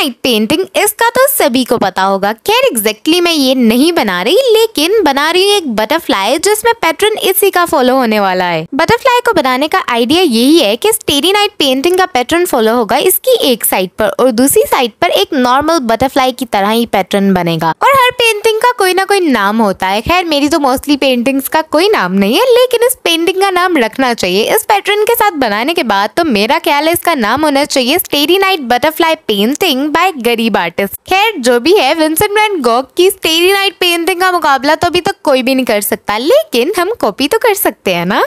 Night painting इसका तो सभी को पता होगा। खैर एग्जैक्टली मैं ये नहीं बना रही, लेकिन बना रही हूँ एक बटरफ्लाई जिसमें पैटर्न इसी का फॉलो होने वाला है। बटरफ्लाई को बनाने का आइडिया यही है कि स्टेरी नाइट पेंटिंग का पैटर्न फॉलो होगा इसकी एक साइड पर और दूसरी साइड पर एक नॉर्मल बटरफ्लाई की तरह ही पैटर्न बनेगा। और हर पेंटिंग कोई ना कोई नाम होता है। खैर, मेरी तो मोस्टली पेंटिंग्स का कोई नाम नहीं है, लेकिन इस पेंटिंग का नाम रखना चाहिए। इस पैटर्न के साथ बनाने के बाद तो मेरा ख्याल है इसका नाम होना चाहिए starry night butterfly painting by गरीब आर्टिस्ट खैर, जो भी है विंसेंट वैन गॉक की स्टेरी नाइट पेंटिंग का मुकाबला तो अभी तक तो कोई भी नहीं कर सकता, लेकिन हम कॉपी तो कर सकते हैं ना?